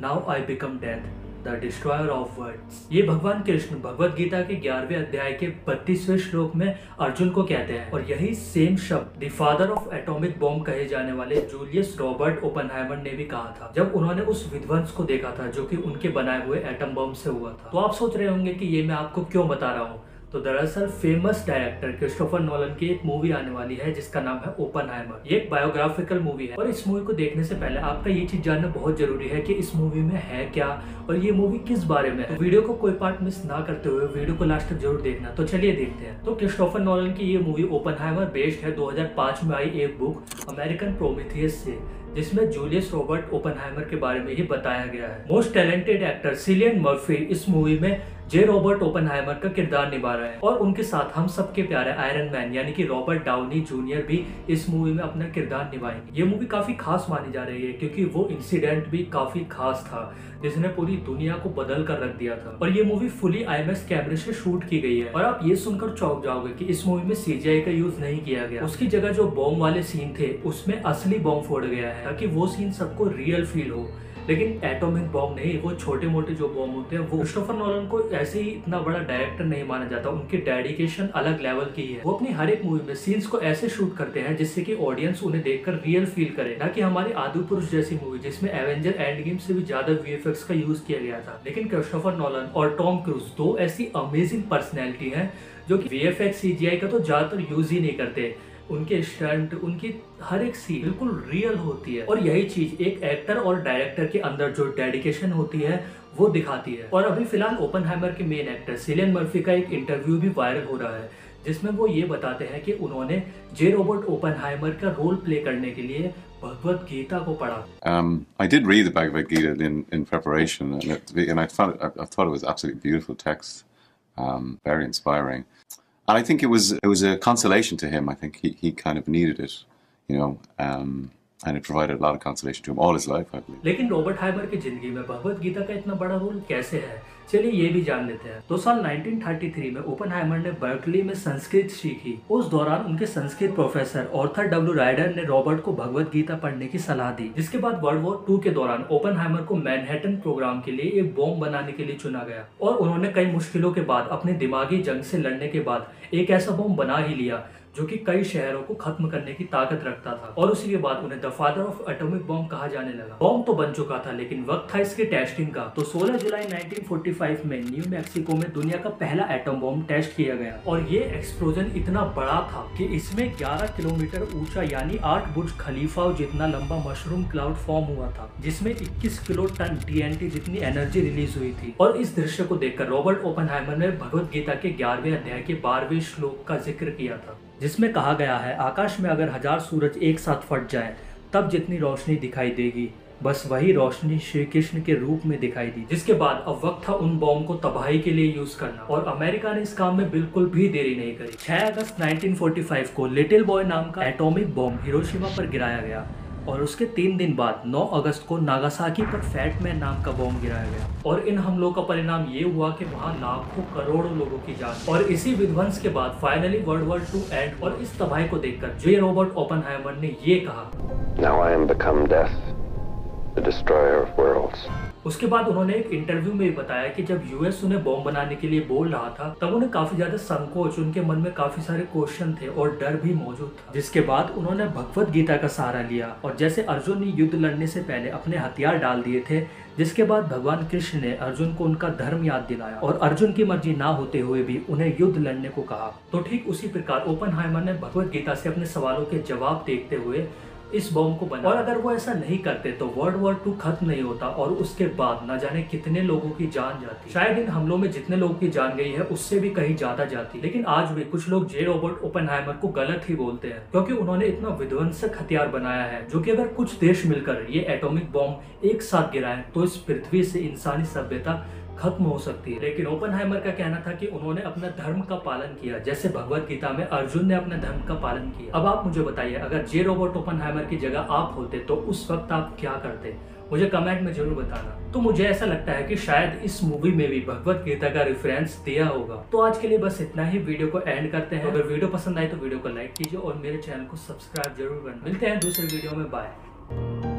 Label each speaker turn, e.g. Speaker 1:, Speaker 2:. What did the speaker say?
Speaker 1: Now I become death the destroyer of words ये भगवान कृष्ण, भगवत गीता के ग्यारहवें अध्याय के बत्तीसवें श्लोक में अर्जुन को कहते हैं। और यही सेम शब्द the father of atomic bomb कहे जाने वाले जूलियस रॉबर्ट ओपनहाइमर ने भी कहा था, जब उन्होंने उस विध्वंस को देखा था, जो कि उनके बनाए हुए एटम बॉम्ब से हुआ था। तो आप सोच रहे होंगे कि ये मैं आपको क्यों बता रहा हूँ? तो दरअसल फ़ेमस डायरेक्टर क्रिस्टोफर नोलन की एक मूवी आने वाली है, जिसका नाम है ओपन ये एक बायोग्राफिकल मूवी है। और इस मूवी को देखने से पहले आपका ये चीज़ जानना बहुत ज़रूरी है कि इस मूवी में है क्या और ये मूवी किस बारे में है। तो वीडियो को कोई पार्ट मिस ना करते हुए वीडियो को लास्ट तक ज़रूर देखना। तो चलिए देखते हैं। तो क्रिस्टोफर नोलन की ये मूवी ओपन बेस्ड है 2005 में आई एक बुक अमेरिकन प्रोमिथियस से। जिसमें जूलियस रॉबर्ट ओपनहाइमर के बारे में ही बताया गया है। Most talented actor Cillian Murphy इस मूवी में जे रॉबर्ट ओपनहाइमर का किरदार निभा रहे हैं और उनके साथ हम सबके प्यारे आयरन मैन, यानी कि रॉबर्ट डाउनी जूनियर भी इस मूवी में अपना किरदार निभाएँगे। ये मूवी काफ़ी खास मानी जा रही है क्योंकि वो इंसिडेंट भी काफ़ी खास था, जिसने पूरी दुनिया को बदल कर रख दिया था। और ये मूवी फुली आईएमएस कैमरे से शूट की गई है। और आप ये सुनकर चौक जाओगे की इस मूवी में सीजीआई का यूज़ नहीं किया गया। उसकी जगह जो बॉम्ब वाले सीन थे, उसमें असली बॉम्ब फोड़ गया है। ताकि वो सीन सबको रियल फील हो। लेकिन एटॉमिक बॉम्ब नहीं, वो छोटे मोटे जो बॉम्ब होते हैं, वो क्रिस्टोफर नोलन को ऐसे ही इतना बड़ा डायरेक्टर नहीं माना जाता। उनकी डेडिकेशन अलग लेवल की है। वो अपनी हर एक मूवी में सीन्स को ऐसे शूट करते हैं जिससे कि ऑडियंस उन्हें देखकर रियल फील करे, ना कि हमारी आदि पुरुष जैसी मूवी जिसमें एवेंजर एंड गेम से भी ज़्यादा वी का यूज़ किया गया था। लेकिन क्रिस्टोफर नोलन और टॉम क्रूज दो ऐसी अमेजिंग पर्सनैलिटी है जो की वी एफ़ का तो ज़्यादातर यूज़ ही नहीं करते। उनके स्टंट उनकी हर एक सीन बिल्कुल रियल होती है। और यही चीज़ एक एक्टर और डायरेक्टर के अंदर जो डेडिकेशन होती है वो दिखाती है। और अभी फ़िलहाल ओपन के मेन एक्टर सिलियन मर्फी का एक इंटरव्यू भी वायरल हो रहा है जिसमें वो ये बताते हैं कि उन्होंने जे रॉबर्ट ओपनहाइमर का रोल प्ले करने के लिए भगवत गीता को पढ़ा।
Speaker 2: Um, I did read the. And I think it was it was a consolation to him. I think he, he kind of needed it, you know, um, and it provided a lot of consolation to him all his life, I believe.
Speaker 1: लेकिन Robert हाइमर की ज़िंदगी में भगवत गीता का इतना बड़ा role कैसे है? चलिए ये भी जान लेते हैं। तो साल 1933 में ओपन ने बर्कली में संस्कृत सीखी। उस दौरान उनके Sanskrit professor Arthur W Ryder ने रॉबर्ट को भगवत गीता पढ़ने की सलाह दी जिसके बाद वर्ल्ड वॉर टू के दौरान ओपन हाइमर को मैनहेटन प्रोग्राम के लिए एक बॉम्ब बनाने के लिए चुना गया। और उन्होंने कई मुश्किलों के बाद अपने दिमागी जंग से लड़ने के बाद एक ऐसा बॉम्ब बना ही लिया जो कि कई शहरों को खत्म करने की ताकत रखता था। और उसी के बाद उन्हें the father of atomic bomb कहा जाने लगा। बॉम्ब तो बन चुका था, लेकिन वक्त था इसके टेस्टिंग का। तो 16 जुलाई 1945 में न्यू मैक्सिको में दुनिया का पहला एटम बॉम्ब टेस्ट किया गया। और ये एक्सप्लोजन इतना बड़ा था कि इसमें 11 किलोमीटर ऊँचा यानी आठ बुर्ज खलीफा जितना लंबा मशरूम क्लाउड फॉर्म हुआ था, जिसमें इक्कीस किलो टन TNT जितनी एनर्जी रिलीज़ हुई थी। और इस दृश्य को देखकर रॉबर्ट ओपन ने भगवत गीता के ग्यारहवें अध्याय के बारहवें श्लोक का ज़िक्र किया था। जिसमें कहा गया है, आकाश में अगर हज़ार सूरज एक साथ फट जाए, तब जितनी रोशनी दिखाई देगी, बस वही रोशनी श्री कृष्ण के रूप में दिखाई दी, जिसके बाद अब वक्त था उन बॉम्ब को तबाही के लिए यूज़ करना। और अमेरिका ने इस काम में बिल्कुल भी देरी नहीं करी। 6 अगस्त 1945 को लिटिल बॉय नाम का एटॉमिक बॉम्ब हिरोशिमा पर गिराया गया। और उसके तीन दिन बाद 9 अगस्त को नागासाकी पर फैटमैन नाम का बॉम्ब गिराया गया। और इन हमलों का परिणाम ये हुआ कि वहाँ लाखों करोड़ों लोगों की जान और इसी विध्वंस के बाद finally world war two end और इस तबाही को देखकर जे रॉबर्ट ओपन ने ये कहा। Now I am become death, उसके बाद उन्होंने एक इंटरव्यू में बताया कि जब यूएस उन्हें बॉम्ब बनाने के लिए बोल रहा था, तब उन्हें काफ़ी ज़्यादा संकोच, उनके मन में काफ़ी सारे क्वेश्चन थे और डर भी मौजूद था। जिसके बाद उन्होंने भगवत गीता का सहारा लिया और जैसे अर्जुन ने युद्ध लड़ने से पहले अपने हथियार डाल दिए थे, जिसके बाद भगवान कृष्ण ने अर्जुन को उनका धर्म याद दिलाया और अर्जुन की मर्ज़ी ना होते हुए भी उन्हें युद्ध लड़ने को कहा। तो ठीक उसी प्रकार ओपन ने भगवत गीता से अपने सवालों के जवाब देखते हुए इस बॉम्ब को बना। और अगर वो ऐसा नहीं करते तो वर्ल्ड वॉर टू खत्म नहीं होता और उसके बाद न जाने कितने लोगों की जान जाती। शायद इन हमलों में जितने लोगों की जान गई है, उससे भी कहीं ज़्यादा जाती। लेकिन आज भी कुछ लोग जे रॉबर्ट ओपन को गलत ही बोलते हैं, क्योंकि उन्होंने इतना विध्वंसक हथियार बनाया है, जो की अगर कुछ देश मिलकर ये एटोमिक बॉम्ब एक साथ गिराए तो इस पृथ्वी से इंसानी सभ्यता खत्म हो सकती है। लेकिन ओपन का कहना था कि उन्होंने अपना धर्म का पालन किया, जैसे भगवत गीता में अर्जुन ने अपने धर्म का पालन किया। अब आप मुझे बताइए, अगर जे रोबोट ओपन की जगह आप होते तो उस वक्त आप क्या करते? मुझे कमेंट में ज़रूर बताना। तो मुझे ऐसा लगता है कि शायद इस मूवी में भी भगवत गीता का रेफरेंस दिया होगा। तो आज के लिए बस इतना ही। वीडियो को एंड करते हैं। अगर वीडियो पसंद आए तो वीडियो को लाइक कीजिए और मेरे चैनल को सब्सक्राइब ज़रूर करना। मिलते हैं दूसरे वीडियो में। बाय